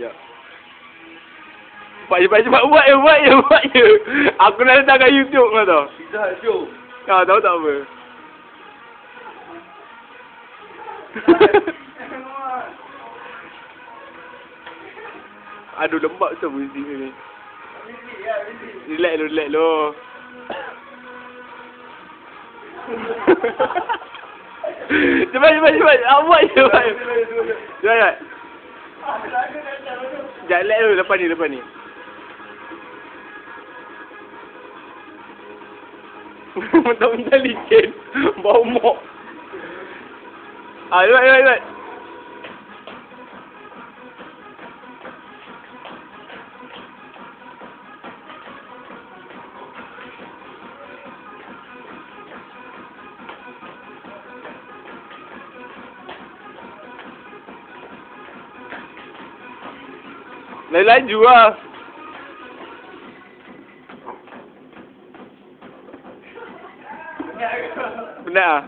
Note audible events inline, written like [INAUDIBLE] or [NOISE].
Ya. Cepat cepat cepat buat je buat je buat je. Aku nak letak kat YouTube kau tahu. Pizza Hut show. Kau tahu tak apa. Aduh lembab tu muzik ni. Relax lu, relax lu. cepat cepat cepat. Awak buat je buat. je. Cepat cepat. Relax dulu lepas ni lepas ni. [LAUGHS] Mentang-mentang licin. Bau mok. Ah, cepat cepat cepat. Lagi laju lah. Penat ah.